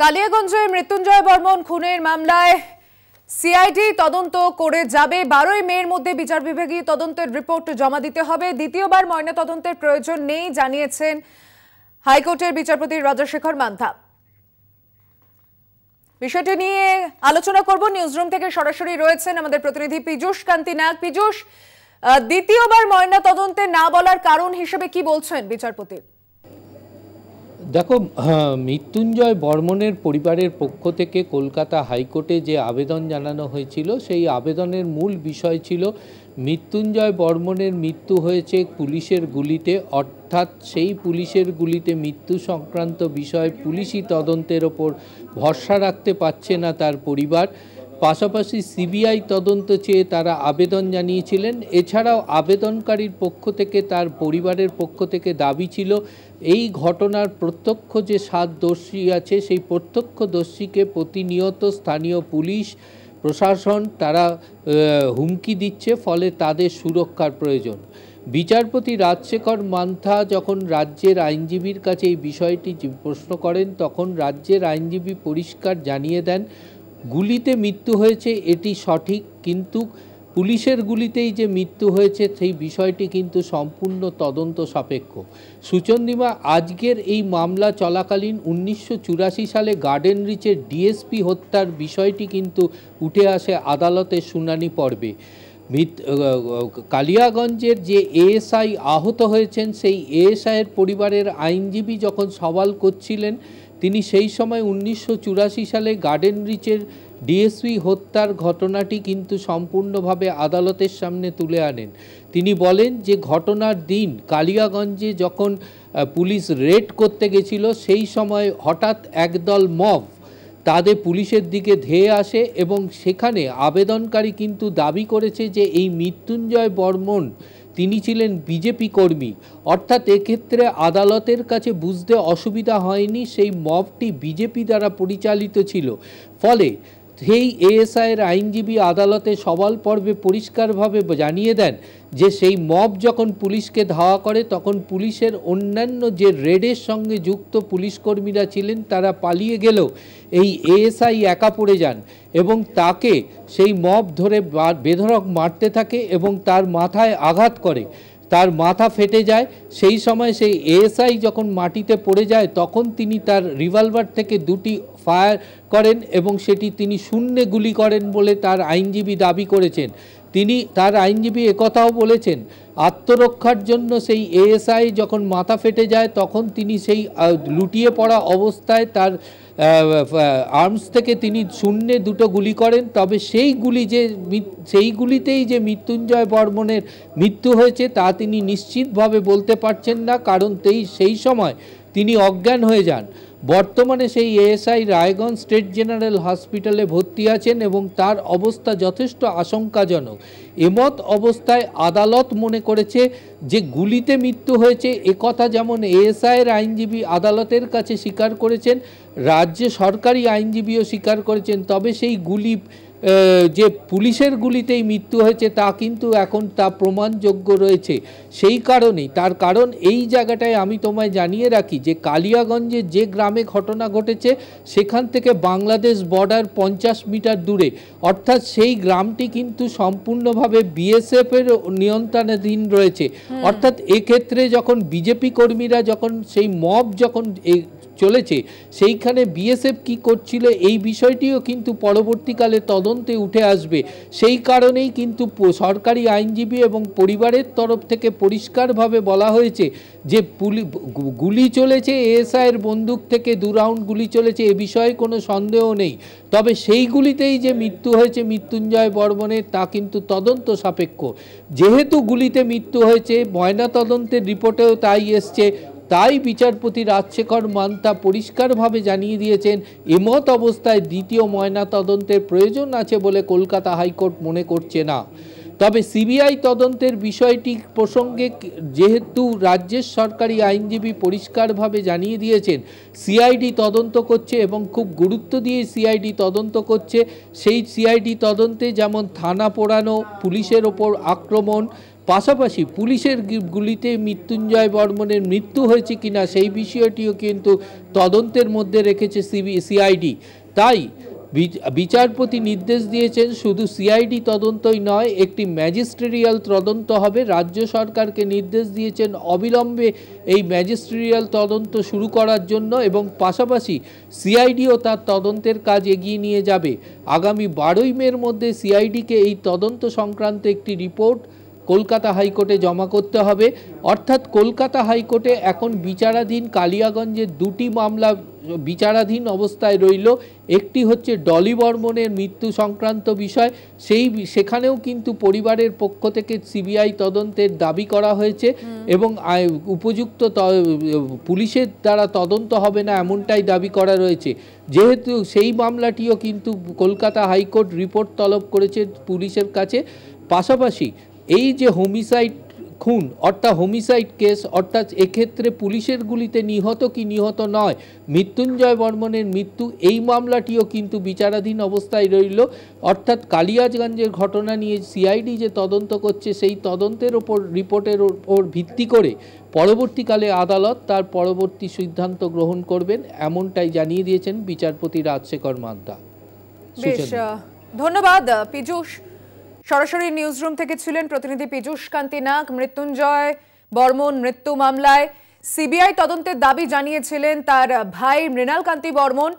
কালিয়াগঞ্জে মৃত্যুঞ্জয় বর্মন খুনের মামলায় সিআইডি তদন্ত করে যাবে। বারোই মের মধ্যে বিচার বিভাগীয় তদন্তের রিপোর্ট জমা দিতে হবে। দ্বিতীয়বার ময়না তদন্তের প্রয়োজন নেই, জানিয়েছেন হাইকোর্টের বিচারপতি রাজশেখর মান্থা। বিষয়টি নিয়ে আলোচনা করব। নিউজরুম থেকে সরাসরি রয়েছেন আমাদের প্রতিনিধি পীযূষ কান্তি নাগ পীযূষ দ্বিতীয়বার ময়না তদন্তে না বলার কারণ হিসেবে কি বলছেন বিচারপতি? দেখো হ্যাঁ, মৃত্যুঞ্জয় বর্মনের পরিবারের পক্ষ থেকে কলকাতা হাইকোর্টে যে আবেদন জানানো হয়েছিল সেই আবেদনের মূল বিষয় ছিল মৃত্যুঞ্জয় বর্মনের মৃত্যু হয়েছে পুলিশের গুলিতে অর্থাৎ সেই পুলিশের গুলিতে মৃত্যু সংক্রান্ত বিষয় পুলিশি তদন্তের ওপর ভরসা রাখতে পারছে না তার পরিবার। পাশাপাশি সিবিআই তদন্ত চেয়ে তারা আবেদন জানিয়েছিলেন। এছাড়াও আবেদনকারীর পক্ষ থেকে তার পরিবারের পক্ষ থেকে দাবি ছিল, এই ঘটনার প্রত্যক্ষ যে সাত দোষী আছে, সেই প্রত্যক্ষ দোষীকে প্রতিনিয়ত স্থানীয় পুলিশ, প্রশাসন, তারা হুমকি দিচ্ছে, ফলে তাদের সুরক্ষার প্রয়োজন। বিচারপতি রাজশেখর মান্থা যখন রাজ্যের আইনজীবীর কাছে এই বিষয়টি প্রশ্ন করেন, তখন রাজ্যের আইনজীবী পরিষ্কার জানিয়ে দেন গুলিতে মৃত্যু হয়েছে, এটি সঠিক, কিন্তু পুলিশের গুলিতেই যে মৃত্যু হয়েছে, সেই বিষয়টি কিন্তু সম্পূর্ণ তদন্ত সাপেক্ষ। সুচন্দিমা, আজকের এই মামলা চলাকালীন উনিশশো চুরাশি সালে গার্ডেন রিচের ডিএসপি হত্যার বিষয়টি কিন্তু উঠে আসে আদালতের শুনানি পর্বে। কালিয়াগঞ্জের যে এএসআই আহত হয়েছেন, সেই এএসআইয়ের পরিবারের আইনজীবী যখন সওয়াল করছিলেন তিনি সেই সময় উনিশশো চুরাশি সালে গার্ডেন রিচের ডিএসপি হত্যার ঘটনাটি কিন্তু সম্পূর্ণভাবে আদালতের সামনে তুলে আনেন। তিনি বলেন যে ঘটনার দিন কালিয়াগঞ্জে যখন পুলিশ রেড করতে গেছিল, সেই সময় হঠাৎ একদল মব তাদের পুলিশের দিকে ধেয়ে আসে এবং সেখানে আবেদনকারী কিন্তু দাবি করেছে যে এই মৃত্যুঞ্জয় বর্মন তিনি ছিলেন বিজেপি কর্মী। অর্থাৎ এক্ষেত্রে আদালতের কাছে বুঝতে অসুবিধা হয়নি সেই মবটি বিজেপি দ্বারা পরিচালিত ছিল। ফলে সেই এএসআইয়ের আইনজীবী আদালতে সওয়াল পর্বে পরিষ্কারভাবে জানিয়ে দেন যে সেই মব যখন পুলিশকে ধাওয়া করে, তখন পুলিশের অন্যান্য যে রেডের সঙ্গে যুক্ত পুলিশকর্মীরা ছিলেন, তারা পালিয়ে গেলেও এই এএসআই একা পড়ে যান এবং তাকে সেই মব ধরে বেধরক মারতে থাকে এবং তার মাথায় আঘাত করে। তার মাথা ফেটে যায়। সেই সময় সেই এএসআই যখন মাটিতে পড়ে যায়, তখন তিনি তার রিভলভার থেকে দুটি ফায়ার করেন এবং সেটি তিনি শূন্যে গুলি করেন বলে তার আইনজীবী দাবি করেছেন। তিনি তার আইনজীবী একথাও বলেছেন, আত্মরক্ষার জন্য সেই এএসআই যখন মাথা ফেটে যায় তখন তিনি সেই লুটিয়ে পড়া অবস্থায় তার আর্মস থেকে তিনি শূন্যে দুটো গুলি করেন। তবে সেই গুলি যে সেই গুলিতেই যে মৃত্যুঞ্জয় বর্মনের মৃত্যু হয়েছে তা তিনি নিশ্চিতভাবে বলতে পারছেন না, কারণ তেই, সেই সময় তিনি অজ্ঞান হয়ে যান। বর্তমানে সেই এএসআই রায়গঞ্জ স্টেট জেনারেল হসপিটালে ভর্তি আছেন এবং তার অবস্থা যথেষ্ট আশঙ্কাজনক। এমত অবস্থায় আদালত মনে করেছে যে গুলিতে মৃত্যু হয়েছে একথা যেমন এএসআইয়ের আইনজীবী আদালতের কাছে স্বীকার করেছেন, রাজ্যে সরকারি আইনজীবীও স্বীকার করেছেন, তবে সেই গুলি যে পুলিশের গুলিতেই মৃত্যু হয়েছে তা কিন্তু এখন তা প্রমাণযোগ্য রয়েছে। সেই কারণেই তার কারণ এই জায়গাটায় আমি তোমায় জানিয়ে রাখি যে কালিয়াগঞ্জে যে গ্রামে ঘটনা ঘটেছে সেখান থেকে বাংলাদেশ বর্ডার পঞ্চাশ মিটার দূরে। অর্থাৎ সেই গ্রামটি কিন্তু সম্পূর্ণভাবে বিএসএফের নিয়ন্ত্রণাধীন রয়েছে। অর্থাৎ এক্ষেত্রে যখন বিজেপি কর্মীরা যখন সেই মব যখন চলেছে সেইখানে বিএসএফ কি করছিল এই বিষয়টিও কিন্তু পরবর্তীকালে তদন্তে উঠে আসবে। সেই কারণেই কিন্তু সরকারি আইনজীবী এবং পরিবারের তরফ থেকে পরিষ্কারভাবে বলা হয়েছে যে পুলি গুলি চলেছে, এএসআইয়ের বন্দুক থেকে দু রাউন্ড গুলি চলেছে, এ বিষয়ে কোনো সন্দেহ নেই। তবে সেই গুলিতেই যে মৃত্যু হয়েছে মৃত্যুঞ্জয় বর্মনের তা কিন্তু তদন্ত সাপেক্ষ। যেহেতু গুলিতে মৃত্যু হয়েছে ময়না তদন্তের রিপোর্টেও তাই এসছে। তাই বিচারপতি রাজশেখর মান্তা পরিষ্কারভাবে জানিয়ে দিয়েছেন, এমত অবস্থায় দ্বিতীয় ময়না তদন্তের প্রয়োজন আছে বলে কলকাতা হাইকোর্ট মনে করছে না। তবে সিবিআই তদন্তের বিষয়টি প্রসঙ্গে যেহেতু রাজ্যের সরকারি আইনজীবী পরিষ্কারভাবে জানিয়ে দিয়েছেন, সিআইডি তদন্ত করছে এবং খুব গুরুত্ব দিয়ে সিআইডি তদন্ত করছে। সেই সিআইডি তদন্তে যেমন থানা পোড়ানো, পুলিশের ওপর আক্রমণ পাশাপাশি পুলিশের গুলিতে মৃত্যুঞ্জয় বর্মনের মৃত্যু হয়েছে কিনা সেই বিষয়টিও কিন্তু তদন্তের মধ্যে রেখেছে সিবি সিআইডি। তাই বিচারপতি নির্দেশ দিয়েছেন শুধু সিআইডি তদন্তই নয়, একটি ম্যাজিস্ট্রেরিয়াল তদন্ত হবে। রাজ্য সরকারকে নির্দেশ দিয়েছেন অবিলম্বে এই ম্যাজিস্ট্রেরিয়াল তদন্ত শুরু করার জন্য এবং পাশাপাশি সিআইডিও তার তদন্তের কাজ এগিয়ে নিয়ে যাবে। আগামী বারোই মের মধ্যে সিআইডিকে এই তদন্ত সংক্রান্ত একটি রিপোর্ট কলকাতা হাইকোর্টে জমা করতে হবে। অর্থাৎ কলকাতা হাইকোর্টে এখন বিচারাধীন কালিয়াগঞ্জের দুটি মামলা বিচারাধীন অবস্থায় রইল। একটি হচ্ছে ডলি বর্মনের মৃত্যু সংক্রান্ত বিষয়। সেই সেখানেও কিন্তু পরিবারের পক্ষ থেকে সিবিআই তদন্তের দাবি করা হয়েছে এবং উপযুক্ত ত- পুলিশের দ্বারা তদন্ত হবে না এমনটাই দাবি করা রয়েছে। যেহেতু সেই মামলাটিও কিন্তু কলকাতা হাইকোর্ট রিপোর্ট তলব করেছে পুলিশের কাছে। পাশাপাশি এই যে হোমিসাইড খুন অর্থাৎ হোমিসাইড কেস অর্থাৎ এক্ষেত্রে পুলিশের গুলিতে নিহত কি নিহত নয় মৃত্যুঞ্জয় বর্মনের মৃত্যু এই মামলাটিও কিন্তু বিচারাধীন অবস্থায় রইল। অর্থাৎ কালিয়াজগঞ্জের ঘটনা নিয়ে সিআইডি যে তদন্ত করছে সেই তদন্তের ওপর রিপোর্টের ওপর ভিত্তি করে পরবর্তীকালে আদালত তার পরবর্তী সিদ্ধান্ত গ্রহণ করবেন এমনটাই জানিয়ে দিয়েছেন বিচারপতি রাজশেখর মাদ্দা ধন্যবাদ পীযূষ। সরাসরি নিউজরুম থেকে ছিলেন প্রতিনিধি পীযুষ কান্তি নাগ মৃত্যুঞ্জয় বর্মন, মৃত্যু মামলায় সিবিআই তদন্তের দাবি জানিয়েছিলেন তার ভাই মৃণাল কান্তি বর্মন।